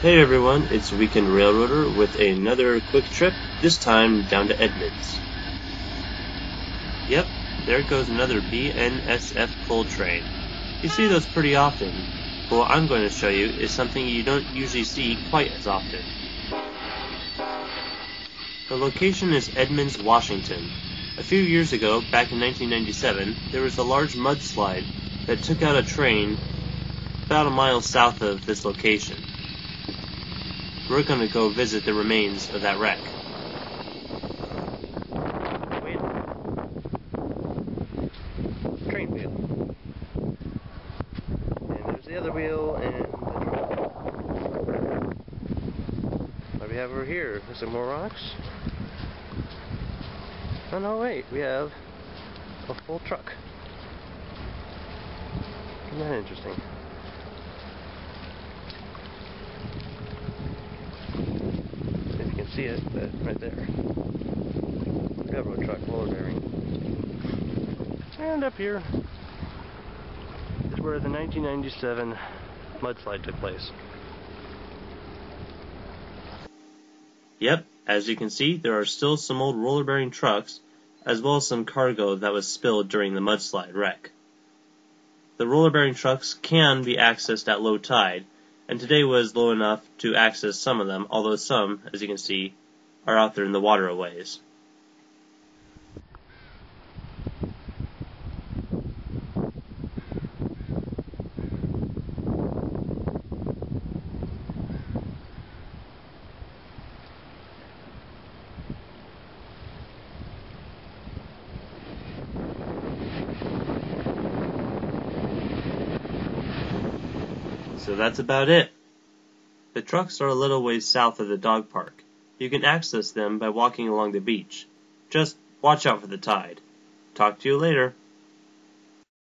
Hey everyone, it's Weekend Railroader with another quick trip, this time down to Edmonds. Yep, there goes another BNSF coal train. You see those pretty often, but what I'm going to show you is something you don't usually see quite as often. The location is Edmonds, Washington. A few years ago, back in 1997, there was a large mudslide that took out a train about a mile south of this location. We're to go visit the remains of that wreck. Train wheel. And there's the other wheel and. What do we have over here? Is there more rocks? Oh no, wait, we have a full truck. Isn't that interesting? If you can see it, but right there. Railroad truck, bearing. And up here is where the 1997 mudslide took place. Yep, as you can see, there are still some old roller bearing trucks, as well as some cargo that was spilled during the mudslide wreck. The roller bearing trucks can be accessed at low tide, and today was low enough to access some of them, although some, as you can see, are out there in the water a ways. So that's about it. The trucks are a little ways south of the dog park. You can access them by walking along the beach. Just watch out for the tide. Talk to you later.